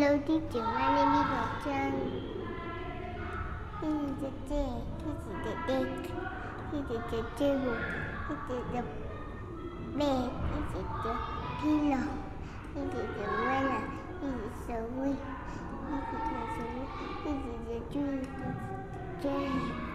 Hello teacher, my name is Rochelle. This is the day, this is the egg, this is the table, this is the bed, this is the pillow, this is the umbrella, this is the wheel, this is the sweet, this is the tree, this is the chair.